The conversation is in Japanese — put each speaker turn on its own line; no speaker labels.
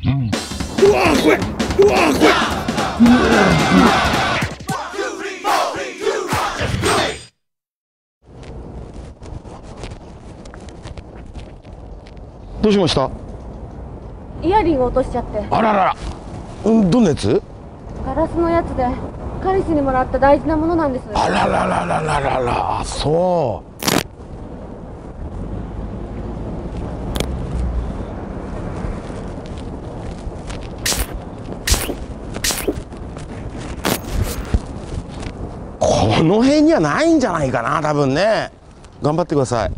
うわー怖いうわー怖いどうしました？
イヤリング落としちゃって。
あららら。うんどんなやつ？
ガラスのやつで彼氏にもらった大事なものなんです。
あらららららららあそこの辺にはないんじゃないかな多分ね。頑張ってください。